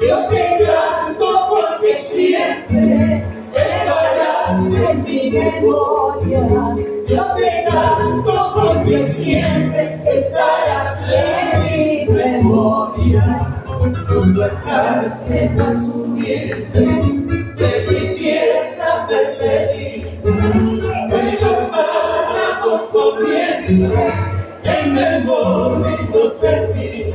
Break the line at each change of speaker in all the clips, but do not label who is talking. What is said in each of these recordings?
Yo te canto porque siempre memoria. Yo te canto porque siempre estarás en mi memoria. Justo al que más humilde de mi tierra perseguida. Ellos santos comienzan en el momento termina.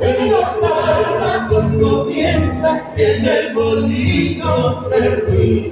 Ellos santos comienzan en el molino termina.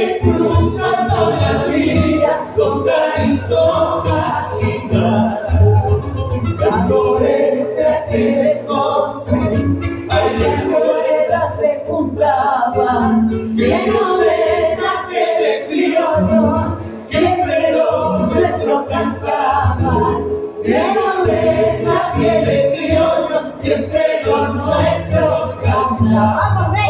Se.
Tradicionales boliches, con con Casinata. Cantores de aquel entonces, en ruedas se juntaban, y en homenaje de criollo, siempre lo nuestro cantaban. Y en homenaje de criollo, siempre lo nuestro cantaban.